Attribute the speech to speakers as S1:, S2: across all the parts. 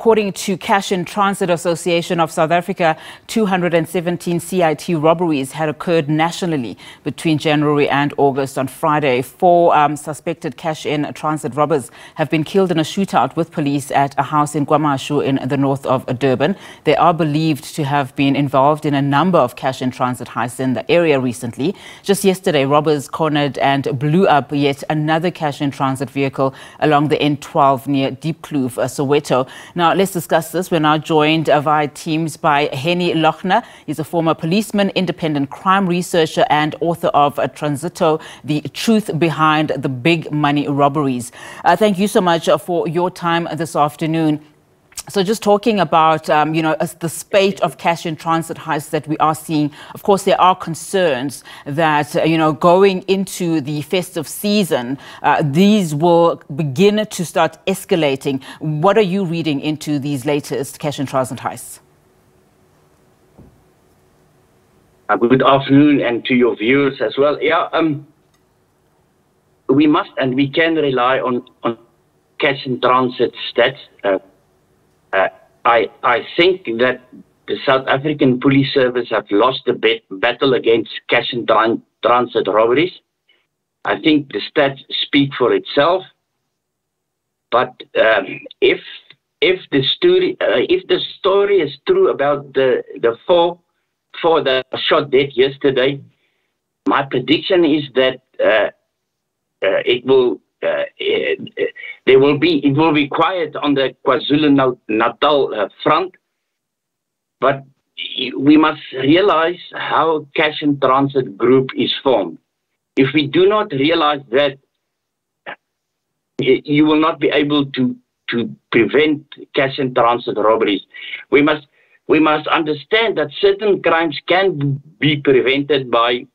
S1: According to Cash in Transit Association of South Africa, 217 CIT robberies had occurred nationally between January and August. On Friday, four um, suspected cash in transit robbers have been killed in a shootout with police at a house in KwaMashu in the north of Durban. They are believed to have been involved in a number of cash in transit heists in the area recently. Just yesterday, robbers cornered and blew up yet another cash in transit vehicle along the N12 near Diepkloof, uh, Soweto. Now, let's discuss this. We're now joined via Teams by Hennie Lochner. He's a former policeman, independent crime researcher, and author of uh, Transito, The Truth Behind the Big Money Robberies. Uh, thank you so much for your time this afternoon. So just talking about, um, you know, the spate of cash in transit heists that we are seeing, of course, there are concerns that, uh, you know, going into the festive season, uh, these will begin to start escalating. What are you reading into these latest cash in transit heists?
S2: Uh, good afternoon, and to your viewers as well. Yeah, um, we must and we can rely on, on cash in transit stats. I, I think that the South African Police Service have lost the bet- battle against cash and tran- transit robberies. I think the stats speak for itself. But um, if if the story uh, if the story is true about the the four four that shot dead yesterday, my prediction is that uh, uh, it will uh, there will be it will be quiet on the KwaZulu Natal uh, front, but we must realize how cash and transit group is formed. If we do not realize that, you will not be able to to prevent cash and transit robberies. We must we must understand that certain crimes can be prevented by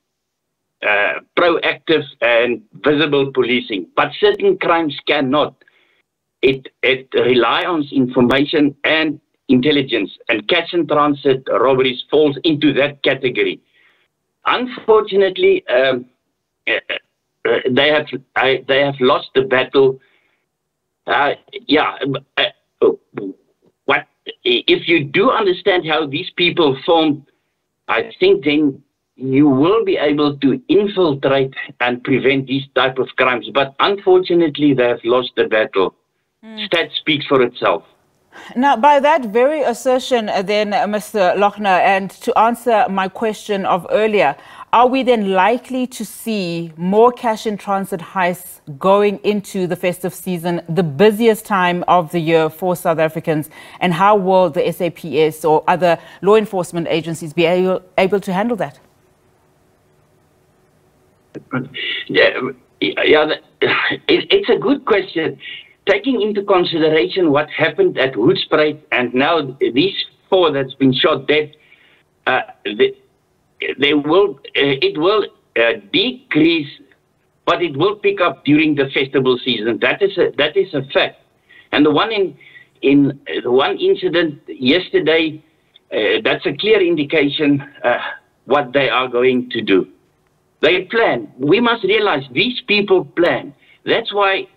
S2: uh, proactive and visible policing, but certain crimes cannot. It, it relies on information and intelligence, and cash and transit robberies falls into that category. Unfortunately, um, uh, uh, they have uh, they have lost the battle. Uh, yeah, what if you do understand how these people form? I think then you will be able to infiltrate and prevent these type of crimes. But unfortunately, they have lost the battle. Mm. Stat speaks for itself.
S1: Now, by that very assertion, uh, then, uh, Mr. Lochner, and to answer my question of earlier, are we then likely to see more cash in transit heists going into the festive season, the busiest time of the year for South Africans? And how will the SAPS or other law enforcement agencies be able, able to handle that?
S2: Yeah, yeah it, it's a good question. Taking into consideration what happened at Hoedspruit and now these four that's been shot dead, uh, the, they will, uh, it will uh, decrease, but it will pick up during the festival season. That is a, that is a fact. And the one in in the one incident yesterday, uh, that's a clear indication uh, what they are going to do. They plan. We must realize these people plan. That's why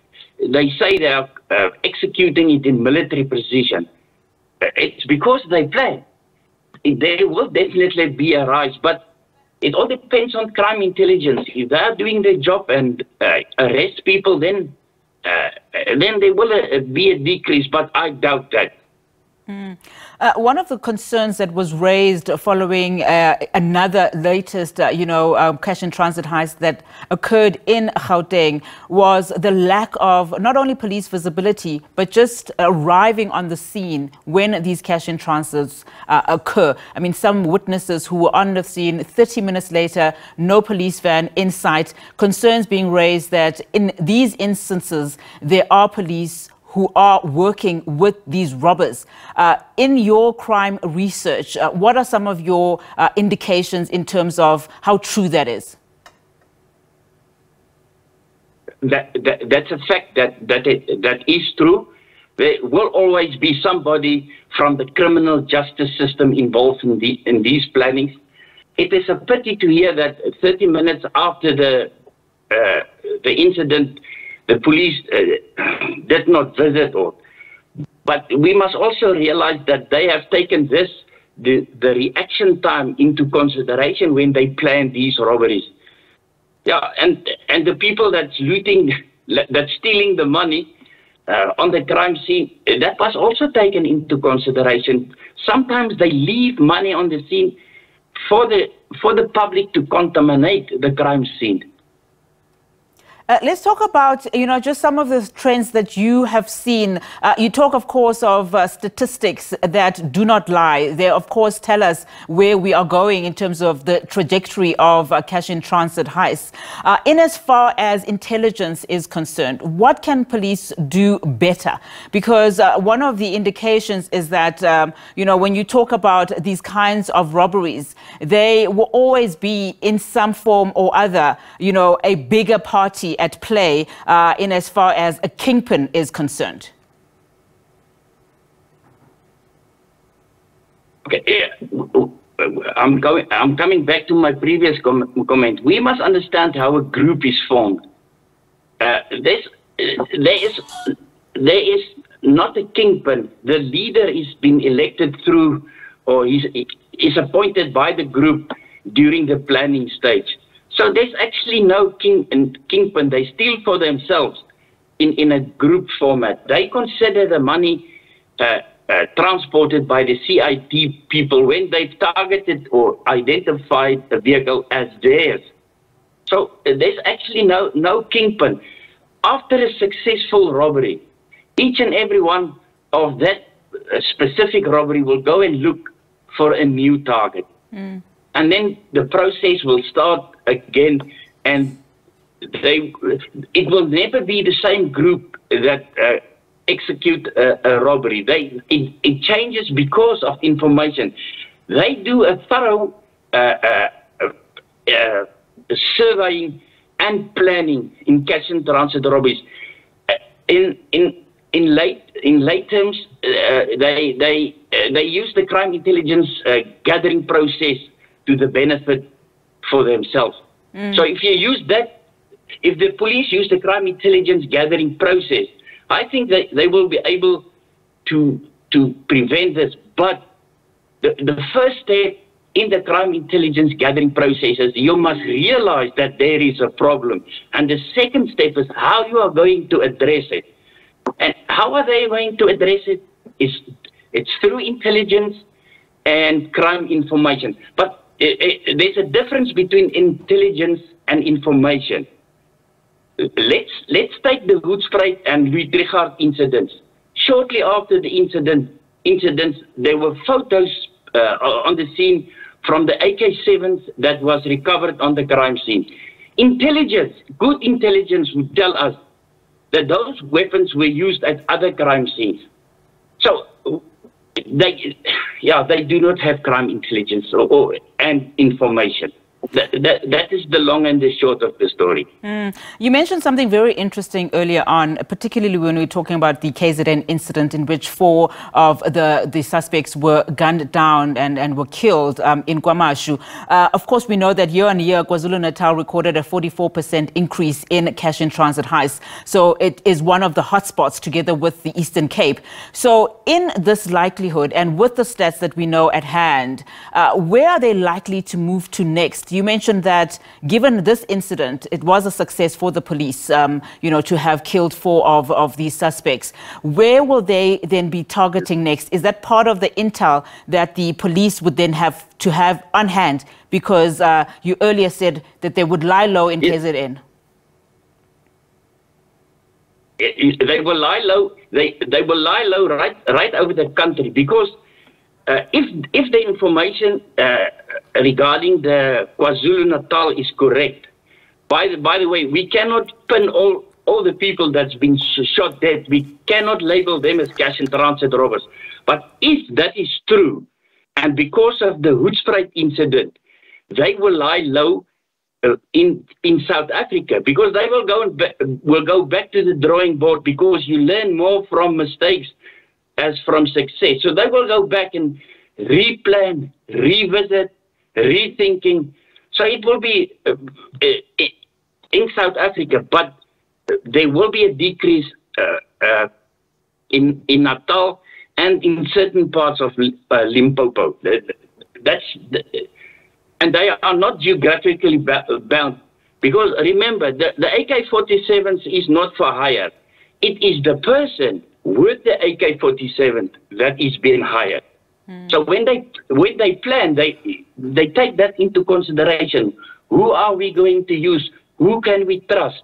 S2: they say they are uh, executing it in military precision. Uh, it's because they plan. There will definitely be a rise, but it all depends on crime intelligence. If they are doing their job and uh, arrest people, then uh, then there will uh, be a decrease. But I doubt that.
S1: Mm. Uh, one of the concerns that was raised following uh, another latest, uh, you know, um, cash in transit heist that occurred in Gauteng was the lack of not only police visibility, but just arriving on the scene when these cash in transits uh, occur. I mean, some witnesses who were on the scene 30 minutes later, no police van in sight, concerns being raised that in these instances, there are police who are working with these robbers. Uh, in your crime research, uh, what are some of your uh, indications in terms of how true that is?
S2: That, that, that's a fact that, that, it, that is true. There will always be somebody from the criminal justice system involved in, the, in these plannings. It is a pity to hear that 30 minutes after the, uh, the incident, the police uh, did not visit or but we must also realize that they have taken this, the, the reaction time into consideration when they plan these robberies. Yeah, and, and the people that's looting, that's stealing the money uh, on the crime scene, that was also taken into consideration. Sometimes they leave money on the scene for the, for the public to contaminate the crime scene.
S1: Uh, let's talk about, you know, just some of the trends that you have seen. Uh, you talk, of course, of uh, statistics that do not lie. They, of course, tell us where we are going in terms of the trajectory of uh, cash in transit heists. Uh, in as far as intelligence is concerned, what can police do better? Because uh, one of the indications is that, um, you know, when you talk about these kinds of robberies, they will always be in some form or other, you know, a bigger party at play uh, in as far as a kingpin is concerned?
S2: Okay, I'm going. I'm coming back to my previous com comment. We must understand how a group is formed. Uh, there is there is not a kingpin. The leader is being elected through, or is is appointed by the group during the planning stage. So there's actually no king and kingpin. They steal for themselves in, in a group format. They consider the money uh, uh, transported by the CIT people when they've targeted or identified a vehicle as theirs. So uh, there's actually no, no kingpin. After a successful robbery, each and every one of that uh, specific robbery will go and look for a new target. Mm and then the process will start again and they it will never be the same group that uh, execute a, a, robbery. They it, it, changes because of information. They do a thorough uh, uh, uh surveying and planning in cash and transit robberies. Uh, in in in late in late terms uh, they they they use the crime intelligence gathering process to the benefit for themselves. Mm. So if you use that, if the police use the crime intelligence gathering process, I think that they will be able to to prevent this. But the, the first step in the crime intelligence gathering process is you must realize that there is a problem. And the second step is how you are going to address it. And how are they going to address it? Is it's through intelligence and crime information. But there's a difference between intelligence and information. Let's let's take the Hoedspruit and Louis Trichardt incidents. Shortly after the incident, incidents, there were photos uh, on the scene from the AK-7s that was recovered on the crime scene. Intelligence, good intelligence would tell us that those weapons were used at other crime scenes. So they, yeah, they do not have crime intelligence or, or and information. That, that, that is the long and the short of the story.
S1: Mm. You mentioned something very interesting earlier on, particularly when we were talking about the KZN incident in which four of the, the suspects were gunned down and, and were killed um, in KwaMashu. Uh, of course, we know that year on year, KwaZulu-Natal recorded a 44% increase in cash in transit heists. So it is one of the hotspots together with the Eastern Cape. So in this likelihood and with the stats that we know at hand, uh, where are they likely to move to next? You mentioned that given this incident, it was a success for the police, um, you know, to have killed four of, of these suspects. Where will they then be targeting next? Is that part of the intel that the police would then have to have on hand? Because uh, you earlier said that they would lie low in KZN.
S2: They will lie low. They they will lie low right right over the country because uh, if if the information uh, regarding the KwaZulu Natal is correct. By the, by the way, we cannot pin all, all the people that's been shot dead, we cannot label them as cash and transit robbers. But if that is true, and because of the Hoedspruit incident, they will lie low uh, in in South Africa because they will go and will go back to the drawing board because you learn more from mistakes as from success. So they will go back and replan, revisit, rethinking. So it will be uh, uh, in South Africa, but there will be a decrease uh, uh in, in Natal and in certain parts of uh, Limpopo. That's and they are not geographically bound because remember the, the AK-47s is not for hire. It is the person with the AK-47 that is being hired. Mm. So when they when they plan, they they take that into consideration. Who are we going to use? Who can we trust?